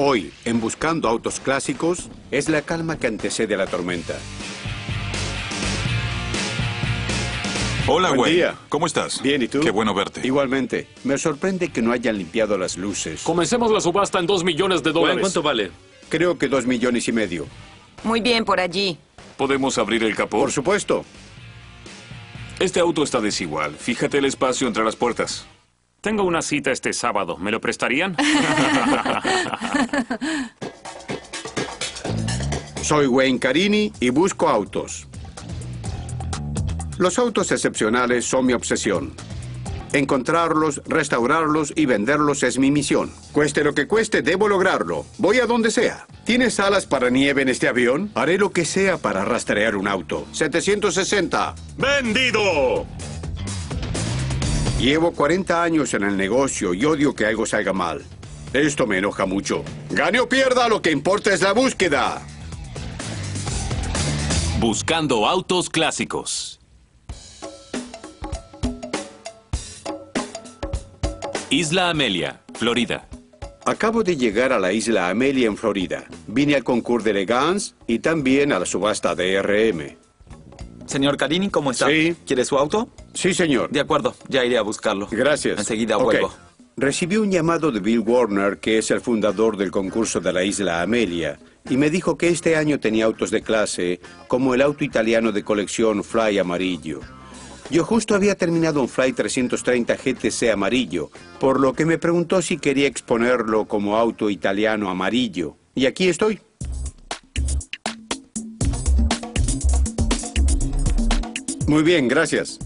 Hoy, en Buscando Autos Clásicos, es la calma que antecede a la tormenta. Hola, Buen güey. día. ¿Cómo estás? Bien, ¿y tú? Qué bueno verte. Igualmente, me sorprende que no hayan limpiado las luces. Comencemos la subasta en dos millones de dólares. ¿Cuánto vale? Creo que dos millones y medio. Muy bien por allí. ¿Podemos abrir el capó? Por supuesto. Este auto está desigual. Fíjate el espacio entre las puertas. Tengo una cita este sábado. ¿Me lo prestarían? Soy Wayne Carini y busco autos. Los autos excepcionales son mi obsesión. Encontrarlos, restaurarlos y venderlos es mi misión. Cueste lo que cueste, debo lograrlo. Voy a donde sea. ¿Tienes alas para nieve en este avión? Haré lo que sea para rastrear un auto. 760. ¡Vendido! Llevo 40 años en el negocio y odio que algo salga mal. Esto me enoja mucho. Gane o pierda, lo que importa es la búsqueda. Buscando autos clásicos. Isla Amelia, Florida. Acabo de llegar a la isla Amelia en Florida. Vine al concurso de Elegance y también a la subasta de RM. Señor Carini, ¿cómo está? Sí. ¿Quiere su auto? Sí, señor. De acuerdo, ya iré a buscarlo. Gracias. Enseguida vuelvo. Recibí un llamado de Bill Warner, que es el fundador del concurso de la isla Amelia, y me dijo que este año tenía autos de clase, como el auto italiano de colección Fly amarillo. Yo justo había terminado un Fly 330 GTC amarillo, por lo que me preguntó si quería exponerlo como auto italiano amarillo. Y aquí estoy. Muy bien, gracias.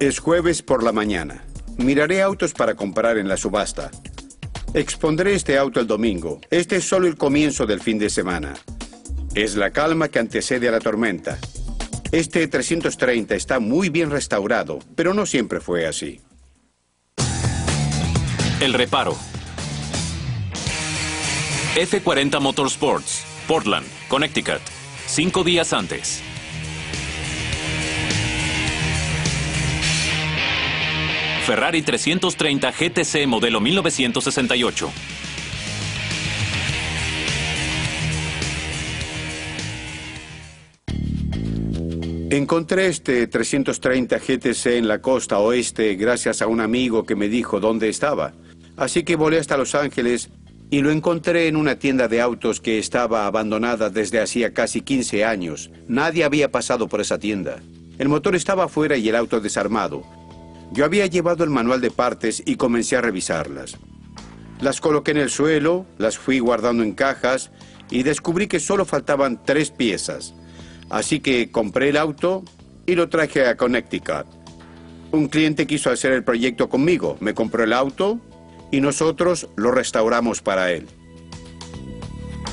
Es jueves por la mañana. Miraré autos para comprar en la subasta. Expondré este auto el domingo. Este es solo el comienzo del fin de semana. Es la calma que antecede a la tormenta. Este 330 está muy bien restaurado, pero no siempre fue así. El reparo. F40 Motorsports, Portland, Connecticut. Cinco días antes. Ferrari 330 GTC modelo 1968. Encontré este 330 GTC en la costa oeste gracias a un amigo que me dijo dónde estaba. Así que volé hasta Los Ángeles y lo encontré en una tienda de autos que estaba abandonada desde hacía casi 15 años. Nadie había pasado por esa tienda. El motor estaba afuera y el auto desarmado. Yo había llevado el manual de partes y comencé a revisarlas. Las coloqué en el suelo, las fui guardando en cajas y descubrí que solo faltaban tres piezas. Así que compré el auto y lo traje a Connecticut. Un cliente quiso hacer el proyecto conmigo, me compró el auto y nosotros lo restauramos para él.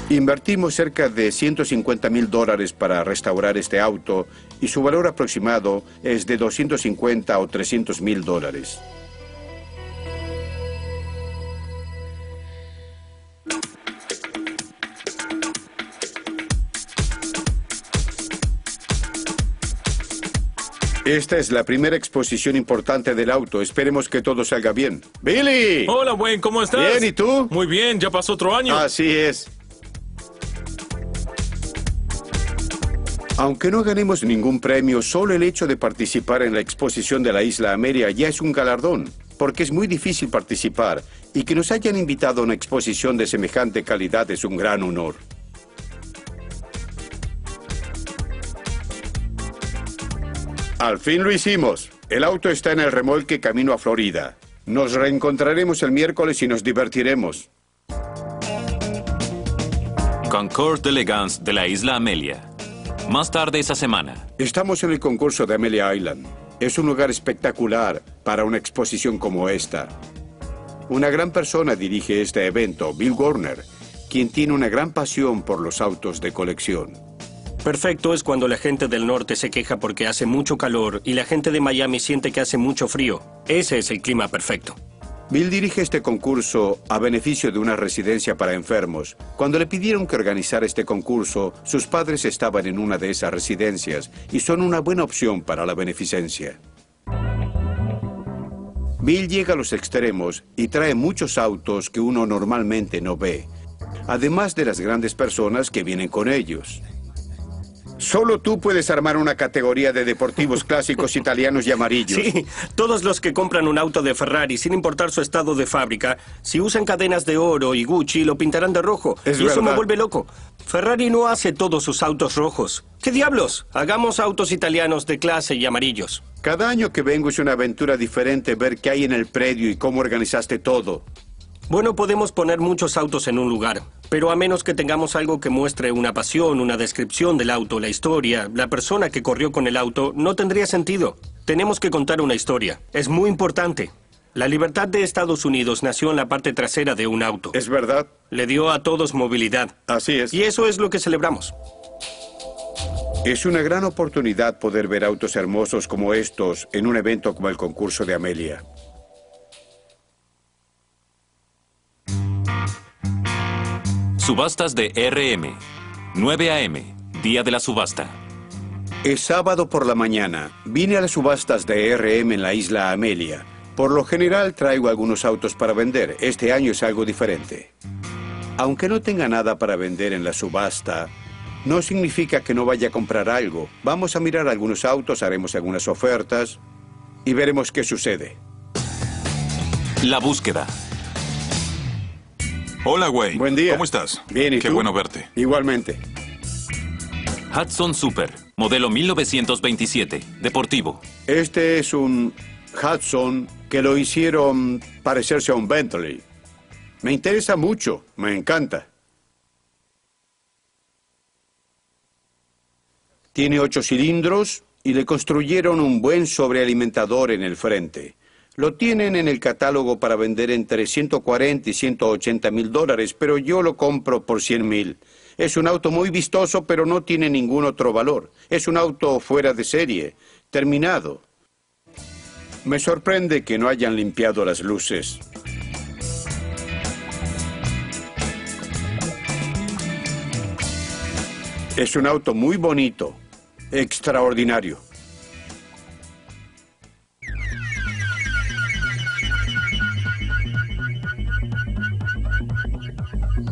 Invertimos cerca de 150 mil dólares para restaurar este auto y su valor aproximado es de 250 o 300 mil dólares. Esta es la primera exposición importante del auto. Esperemos que todo salga bien. ¡Billy! Hola, Wayne, ¿cómo estás? Bien, ¿y tú? Muy bien, ya pasó otro año. Así es. Aunque no ganemos ningún premio, solo el hecho de participar en la exposición de la Isla Amelia ya es un galardón, porque es muy difícil participar y que nos hayan invitado a una exposición de semejante calidad es un gran honor. Al fin lo hicimos. El auto está en el remolque camino a Florida. Nos reencontraremos el miércoles y nos divertiremos. Concours d'Elegance de la Isla Amelia. Más tarde esa semana. Estamos en el concurso de Amelia Island. Es un lugar espectacular para una exposición como esta. Una gran persona dirige este evento, Bill Warner, quien tiene una gran pasión por los autos de colección. Perfecto es cuando la gente del norte se queja porque hace mucho calor y la gente de Miami siente que hace mucho frío. Ese es el clima perfecto. Bill dirige este concurso a beneficio de una residencia para enfermos. Cuando le pidieron que organizara este concurso, sus padres estaban en una de esas residencias y son una buena opción para la beneficencia. Bill llega a los extremos y trae muchos autos que uno normalmente no ve, además de las grandes personas que vienen con ellos. Solo tú puedes armar una categoría de deportivos clásicos italianos y amarillos. Sí, todos los que compran un auto de Ferrari, sin importar su estado de fábrica, si usan cadenas de oro y Gucci, lo pintarán de rojo. Es y eso me vuelve loco. Ferrari no hace todos sus autos rojos. ¿Qué diablos? Hagamos autos italianos de clase y amarillos. Cada año que vengo es una aventura diferente ver qué hay en el predio y cómo organizaste todo. Bueno, podemos poner muchos autos en un lugar, pero a menos que tengamos algo que muestre una pasión, una descripción del auto, la historia, la persona que corrió con el auto, no tendría sentido. Tenemos que contar una historia. Es muy importante. La libertad de Estados Unidos nació en la parte trasera de un auto. ¿Es verdad? Le dio a todos movilidad. Así es. Y eso es lo que celebramos. Es una gran oportunidad poder ver autos hermosos como estos en un evento como el concurso de Amelia. Subastas de RM. 9 a.m. Día de la subasta. Es sábado por la mañana. Vine a las subastas de RM en la isla Amelia. Por lo general traigo algunos autos para vender. Este año es algo diferente. Aunque no tenga nada para vender en la subasta, no significa que no vaya a comprar algo. Vamos a mirar algunos autos, haremos algunas ofertas y veremos qué sucede. La búsqueda. Hola, güey. Buen día. ¿Cómo estás? Bien, ¿y Qué tú? bueno verte. Igualmente. Hudson Super. Modelo 1927. Deportivo. Este es un Hudson que lo hicieron parecerse a un Bentley. Me interesa mucho, me encanta. Tiene ocho cilindros y le construyeron un buen sobrealimentador en el frente. Lo tienen en el catálogo para vender entre 140 y 180 mil dólares, pero yo lo compro por 100 mil. Es un auto muy vistoso, pero no tiene ningún otro valor. Es un auto fuera de serie, terminado. Me sorprende que no hayan limpiado las luces. Es un auto muy bonito, extraordinario.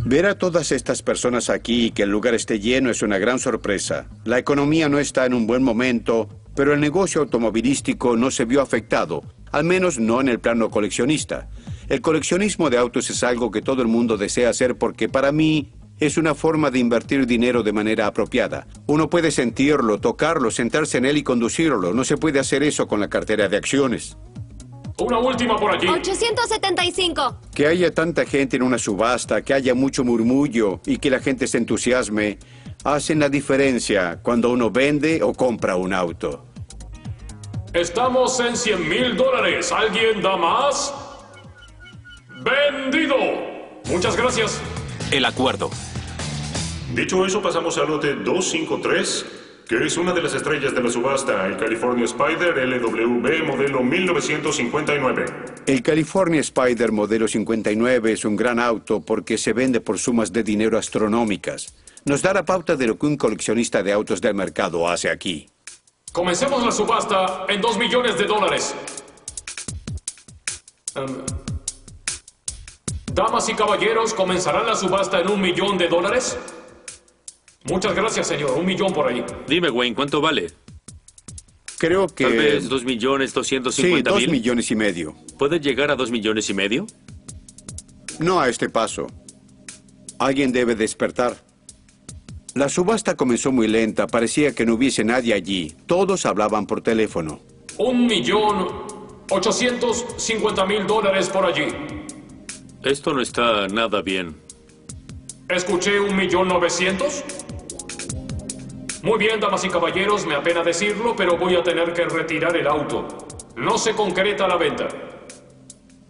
Ver a todas estas personas aquí y que el lugar esté lleno es una gran sorpresa. La economía no está en un buen momento, pero el negocio automovilístico no se vio afectado, al menos no en el plano coleccionista. El coleccionismo de autos es algo que todo el mundo desea hacer porque para mí es una forma de invertir dinero de manera apropiada. Uno puede sentirlo, tocarlo, sentarse en él y conducirlo. No se puede hacer eso con la cartera de acciones. Una última por allí. 875. Que haya tanta gente en una subasta, que haya mucho murmullo y que la gente se entusiasme, hacen la diferencia cuando uno vende o compra un auto. Estamos en 100 mil dólares. ¿Alguien da más? ¡Vendido! Muchas gracias. El acuerdo. Dicho eso, pasamos al lote 253, que es una de las estrellas de la subasta, el California Spider LWB modelo 1959. El California Spider modelo 59 es un gran auto porque se vende por sumas de dinero astronómicas. Nos da la pauta de lo que un coleccionista de autos del mercado hace aquí. Comencemos la subasta en 2 millones de dólares. Em, damas y caballeros, ¿comenzarán la subasta en un millón de dólares? Muchas gracias, señor. Un millón por ahí. Dime, Wayne, ¿cuánto vale? Creo que... Tal vez dos millones doscientos Sí, cincuenta dos mil. millones y medio. ¿Puede llegar a dos millones y medio? No a este paso. Alguien debe despertar. La subasta comenzó muy lenta, parecía que no hubiese nadie allí. Todos hablaban por teléfono. Un millón ochocientos cincuenta mil dólares por allí. Esto no está nada bien. ¿Escuché un millón novecientos? Muy bien, damas y caballeros, me apena decirlo, pero voy a tener que retirar el auto. No se concreta la venta.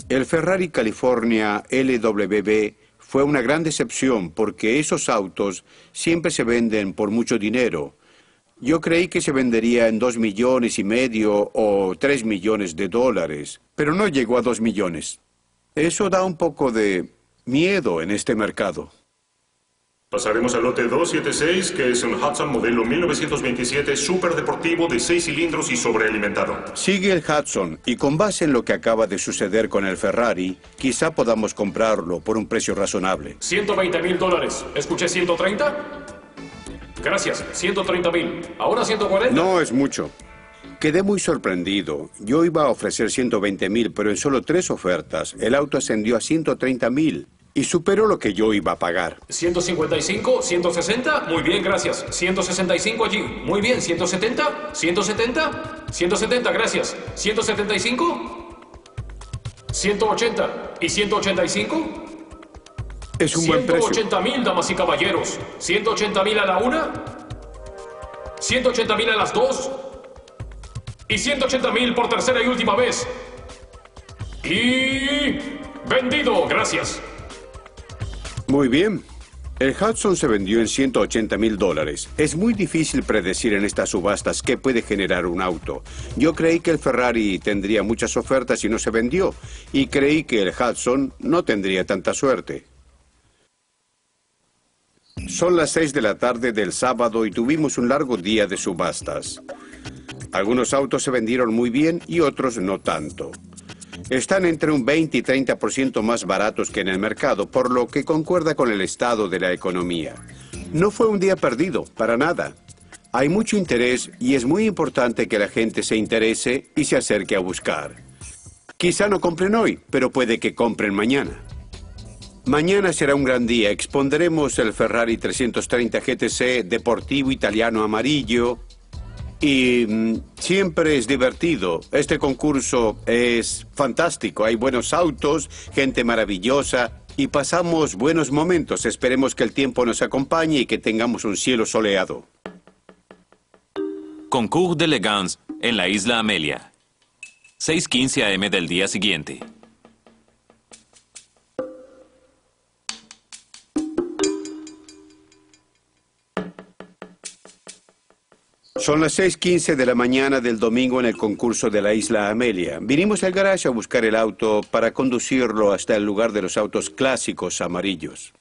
El Ferrari California LWB fue una gran decepción porque esos autos siempre se venden por mucho dinero. Yo creí que se vendería en dos millones y medio o tres millones de dólares, pero no llegó a dos millones. Eso da un poco de miedo en este mercado. Pasaremos al lote 276, que es un Hudson modelo 1927 superdeportivo de 6 cilindros y sobrealimentado. Sigue el Hudson y con base en lo que acaba de suceder con el Ferrari, quizá podamos comprarlo por un precio razonable. 120 mil dólares. ¿Escuché 130? Gracias, 130 mil. ¿Ahora 140? No es mucho. Quedé muy sorprendido. Yo iba a ofrecer 120 mil, pero en solo tres ofertas el auto ascendió a 130 mil y superó lo que yo iba a pagar. 155, 160, muy bien, gracias. 165 allí, muy bien. 170, 170, 170, gracias. 175, 180 y 185. Es un buen precio. 180 mil, damas y caballeros. 180 mil a la una. 180 mil a las dos. Y 180 mil por tercera y última vez. Y... Vendido, gracias. Muy bien. El Hudson se vendió en 180 mil dólares. Es muy difícil predecir en estas subastas qué puede generar un auto. Yo creí que el Ferrari tendría muchas ofertas y no se vendió. Y creí que el Hudson no tendría tanta suerte. Son las 6 de la tarde del sábado y tuvimos un largo día de subastas. Algunos autos se vendieron muy bien y otros no tanto. Están entre un 20 y 30% más baratos que en el mercado, por lo que concuerda con el estado de la economía. No fue un día perdido, para nada. Hay mucho interés y es muy importante que la gente se interese y se acerque a buscar. Quizá no compren hoy, pero puede que compren mañana. Mañana será un gran día. Expondremos el Ferrari 330 GTC deportivo italiano amarillo, y mm, siempre es divertido. Este concurso es fantástico. Hay buenos autos, gente maravillosa y pasamos buenos momentos. Esperemos que el tiempo nos acompañe y que tengamos un cielo soleado. Concours d'Elegance en la isla Amelia. 6.15 am del día siguiente. Son las 6.15 de la mañana del domingo en el concurso de la isla Amelia. Vinimos al garaje a buscar el auto para conducirlo hasta el lugar de los autos clásicos amarillos.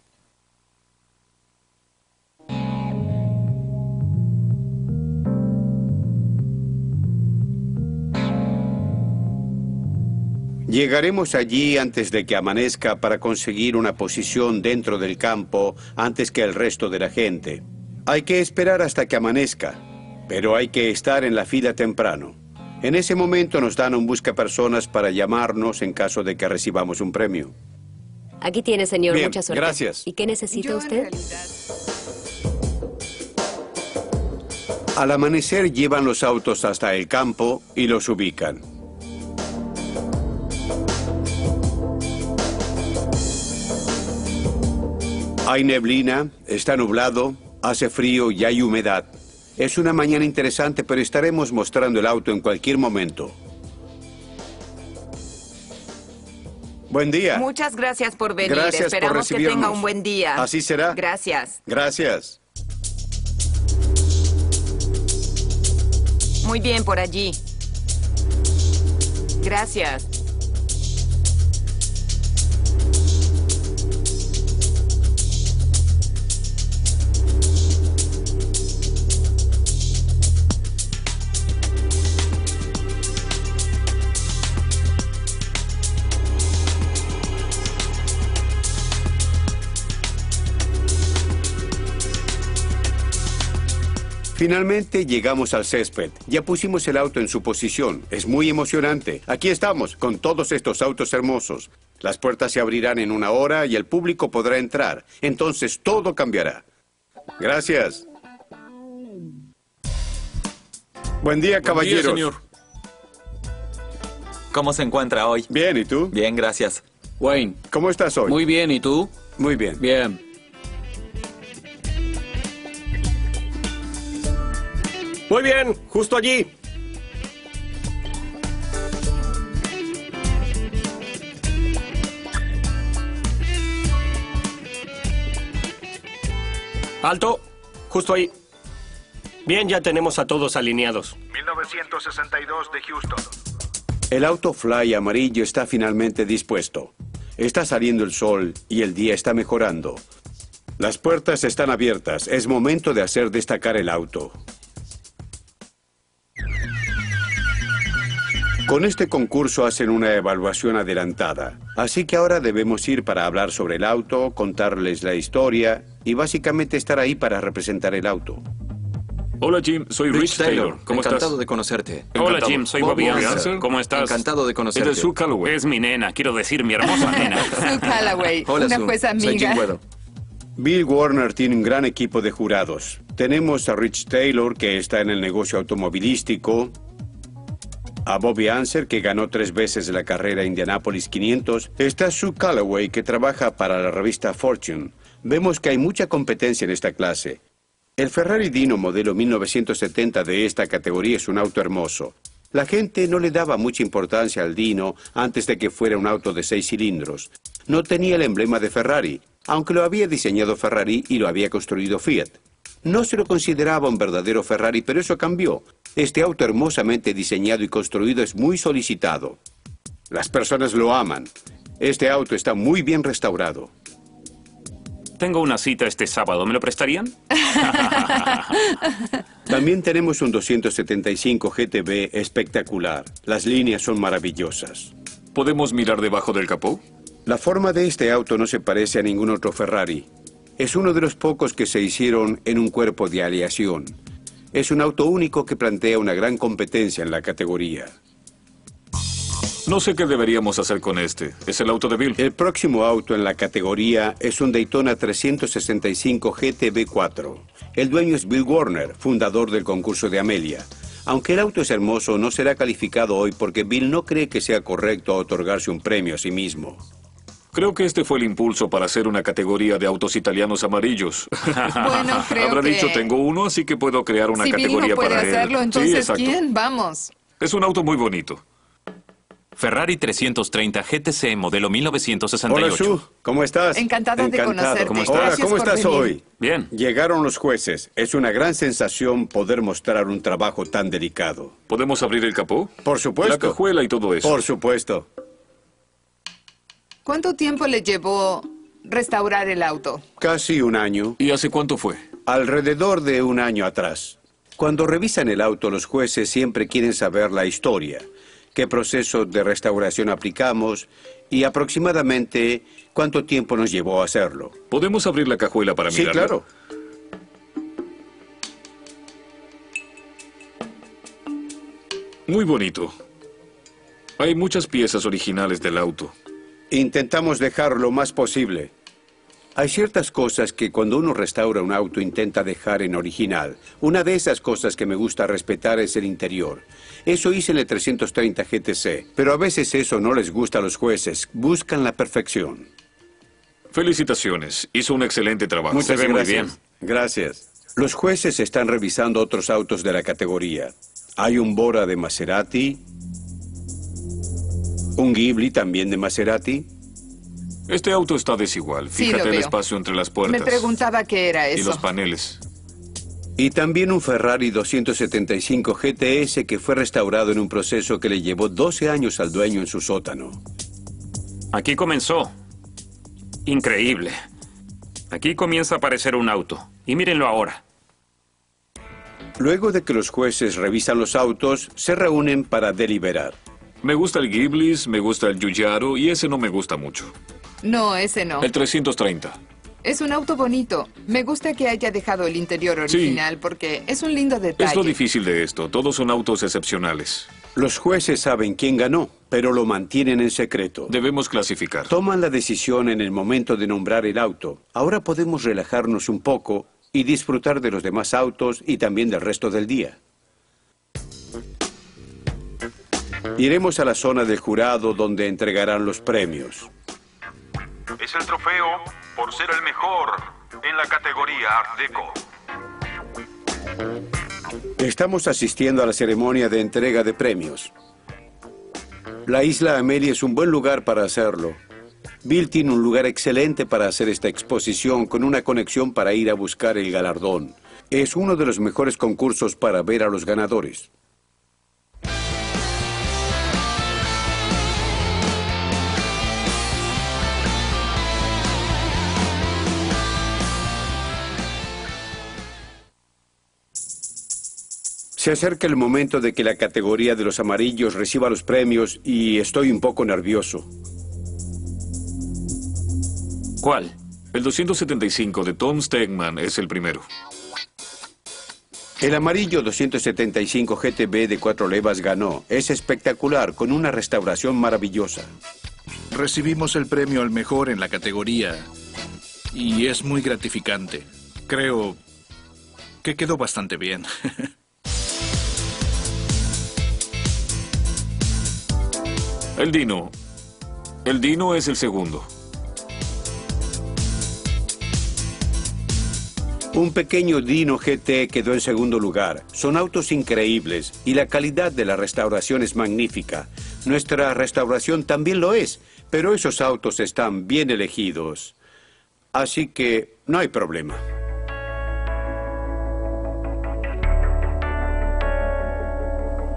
Llegaremos allí antes de que amanezca para conseguir una posición dentro del campo antes que el resto de la gente. Hay que esperar hasta que amanezca. Pero hay que estar en la fila temprano. En ese momento nos dan un buscapersonas para llamarnos en caso de que recibamos un premio. Aquí tiene, señor. Bien, Mucha suerte. gracias. ¿Y qué necesita usted? Al amanecer llevan los autos hasta el campo y los ubican. Hay neblina, está nublado, hace frío y hay humedad. Es una mañana interesante, pero estaremos mostrando el auto en cualquier momento. Buen día. Muchas gracias por venir. Gracias por Esperamos que tenga un buen día. Así será. Gracias. Gracias. Muy bien por allí. Gracias. Finalmente llegamos al césped. Ya pusimos el auto en su posición. Es muy emocionante. Aquí estamos, con todos estos autos hermosos. Las puertas se abrirán en una hora y el público podrá entrar. Entonces todo cambiará. Gracias. Buen día, caballeros. señor. ¿Cómo se encuentra hoy? Bien, ¿y tú? Bien, gracias. Wayne, ¿Cómo estás hoy? muy bien, ¿y tú? Muy bien. Bien. Muy bien, justo allí. Alto, justo ahí. Bien, ya tenemos a todos alineados. 1962 de Houston. El auto Fly amarillo está finalmente dispuesto. Está saliendo el sol y el día está mejorando. Las puertas están abiertas. Es momento de hacer destacar el auto. Con este concurso hacen una evaluación adelantada. Así que ahora debemos ir para hablar sobre el auto, contarles la historia y básicamente estar ahí para representar el auto. Hola Jim, soy Rich, Taylor. ¿Cómo Encantado estás? de conocerte. Hola Encantado. Jim, soy Bob Bobby. Answer. ¿Cómo estás? Encantado de Es conocerte. de Sue Calloway. Es mi nena, quiero decir, mi hermosa nena. Sue Calloway, Hola, una Sue. jueza Soy amiga. Jim Weddle. Bill Warner tiene un gran equipo de jurados. Tenemos a Rich Taylor, que está en el negocio automovilístico, a Bobby Anser, que ganó tres veces la carrera Indianapolis 500. Está Sue Calloway, que trabaja para la revista Fortune. Vemos que hay mucha competencia en esta clase. El Ferrari Dino modelo 1970 de esta categoría es un auto hermoso. La gente no le daba mucha importancia al Dino antes de que fuera un auto de seis cilindros. No tenía el emblema de Ferrari, aunque lo había diseñado Ferrari y lo había construido Fiat. No se lo consideraba un verdadero Ferrari, pero eso cambió. Este auto hermosamente diseñado y construido es muy solicitado. Las personas lo aman. Este auto está muy bien restaurado. Tengo una cita este sábado, ¿me lo prestarían? También tenemos un 275 GTB espectacular. Las líneas son maravillosas. ¿Podemos mirar debajo del capó? La forma de este auto no se parece a ningún otro Ferrari. Es uno de los pocos que se hicieron en un cuerpo de aleación. Es un auto único que plantea una gran competencia en la categoría. No sé qué deberíamos hacer con este. Es el auto de Bill. El próximo auto en la categoría es un Daytona 365 GTB4. El dueño es Bill Warner, fundador del concurso de Amelia. Aunque el auto es hermoso, no será calificado hoy porque Bill no cree que sea correcto otorgarse un premio a sí mismo. Creo que este fue el impulso para hacer una categoría de autos italianos amarillos. Bueno, creo Habrá que- dicho, tengo uno, así que puedo crear una si Bill categoría no puede para hacerlo, él. Sí, entonces exacto. ¿quién? Vamos. Es un auto muy bonito. Ferrari 330 GTC modelo 1968. Hola, Sue. ¿Cómo estás? Encantada de conocerte. ¿Cómo Hola, Gracias ¿cómo estás venir. hoy? Bien. Llegaron los jueces. Es una gran sensación poder mostrar un trabajo tan delicado. ¿Podemos abrir el capó? Por supuesto. La cajuela y todo eso. Por supuesto. ¿Cuánto tiempo le llevó restaurar el auto? Casi un año. ¿Y hace cuánto fue? Alrededor de un año atrás. Cuando revisan el auto, los jueces siempre quieren saber la historia, qué proceso de restauración aplicamos y aproximadamente cuánto tiempo nos llevó a hacerlo. ¿Podemos abrir la cajuela para Sí, mirarla? claro. Muy bonito. Hay muchas piezas originales del auto. Intentamos dejar lo más posible. Hay ciertas cosas que cuando uno restaura un auto intenta dejar en original. Una de esas cosas que me gusta respetar es el interior. Eso hice en el 330 GTC, pero a veces eso no les gusta a los jueces. Buscan la perfección. Felicitaciones. Hizo un excelente trabajo. Muchas Se ve gracias. muy bien. Gracias. Los jueces están revisando otros autos de la categoría. Hay un Bora de Maserati, un Ghibli también de Maserati. Este auto está desigual. Sí, Fíjate lo el veo. espacio entre las Me puertas preguntaba qué era y eso. los paneles. Y también un Ferrari 275 GTS que fue restaurado en un proceso que le llevó 12 años al dueño en su sótano. Aquí comenzó. Increíble. Aquí comienza a aparecer un auto. Y mírenlo ahora. Luego de que los jueces revisan los autos, se reúnen para deliberar. Me gusta el Ghiblis, me gusta el Giugiaro y ese no me gusta mucho. No, ese no. El 330. Es un auto bonito. Me gusta que haya dejado el interior Sí. original porque es un lindo detalle. Es lo difícil de esto. Todos son autos excepcionales. Los jueces saben quién ganó, pero lo mantienen en secreto. Debemos clasificar. Toman la decisión en el momento de nombrar el auto. Ahora podemos relajarnos un poco y disfrutar de los demás autos y también del resto del día. Iremos a la zona del jurado donde entregarán los premios. Es el trofeo por ser el mejor en la categoría Art Deco. Estamos asistiendo a la ceremonia de entrega de premios. La isla Amelia es un buen lugar para hacerlo. Bill tiene un lugar excelente para hacer esta exposición con una conexión para ir a buscar el galardón. Es uno de los mejores concursos para ver a los ganadores. Se acerca el momento de que la categoría de los amarillos reciba los premios y estoy un poco nervioso. ¿Cuál? El 275 de Tom Stegman es el primero. El amarillo 275 GTB de cuatro levas ganó. Es espectacular, con una restauración maravillosa. Recibimos el premio al mejor en la categoría y es muy gratificante. Creo que quedó bastante bien. El Dino. El Dino es el segundo. Un pequeño Dino GT quedó en segundo lugar. Son autos increíbles y la calidad de la restauración es magnífica. Nuestra restauración también lo es, pero esos autos están bien elegidos. Así que no hay problema.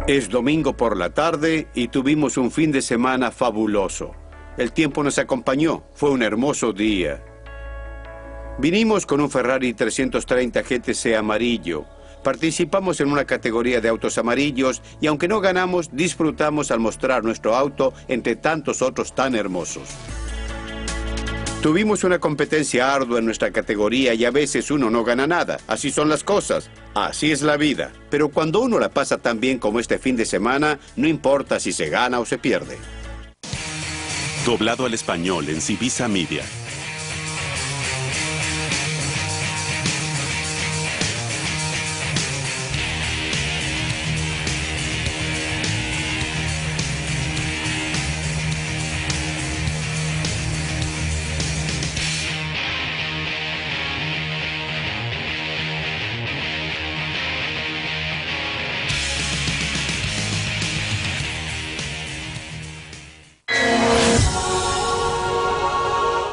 Es domingo por la tarde y tuvimos un fin de semana fabuloso. El tiempo nos acompañó, fue un hermoso día. Vinimos con un Ferrari 330 GTC amarillo. Participamos en una categoría de autos amarillos y aunque no ganamos, disfrutamos al mostrar nuestro auto entre tantos otros tan hermosos. Tuvimos una competencia ardua en nuestra categoría y a veces uno no gana nada. Así son las cosas. Así es la vida. Pero cuando uno la pasa tan bien como este fin de semana, no importa si se gana o se pierde. Doblado al español en Civisa Media.